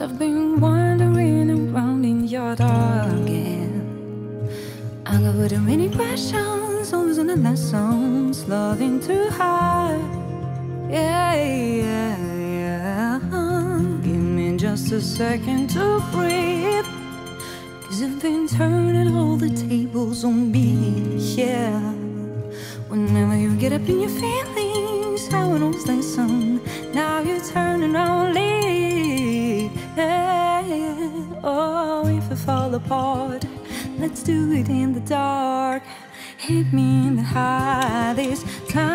I've been wandering around in your dark again. I got with many questions, always on the lessons, loving too hard. Yeah, yeah, yeah. Give me just a second to breathe. Cause you've been turning all the tables on me, yeah. Whenever you get up in your feelings, I would always listen. Now you're turning only, fall apart. Let's do it in the dark. Hit me in the high this time.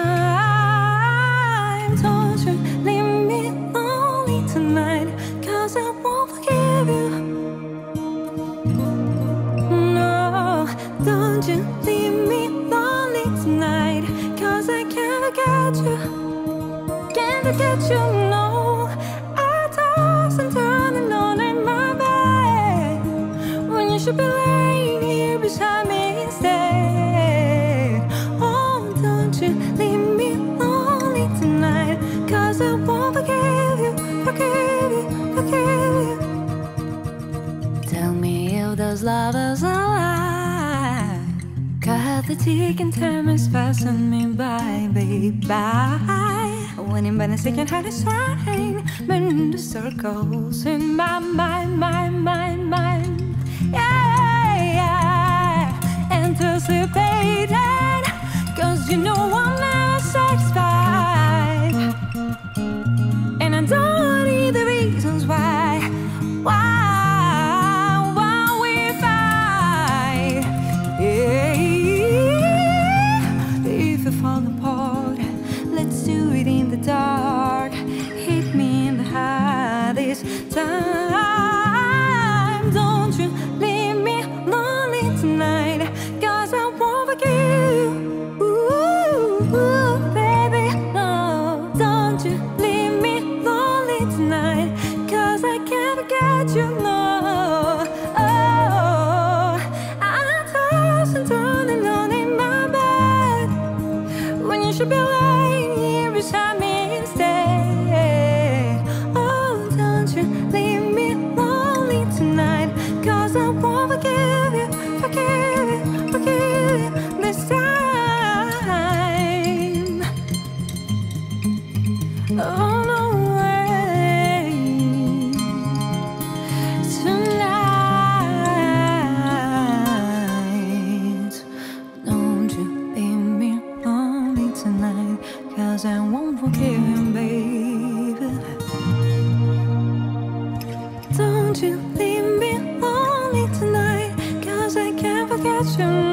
Don't you leave me lonely tonight, cause I won't forgive you. No, don't you leave me lonely tonight, cause I can't forget you. Can't forget you, no. Lovers are alive. Cause the ticking time is passing me by, baby. Winning by the second heart is running, burning the circles in my mind, mind, mind, mind. anticipating Cause you know I'm should be lying here beside me Don't you leave me lonely tonight Cause I can't forget you,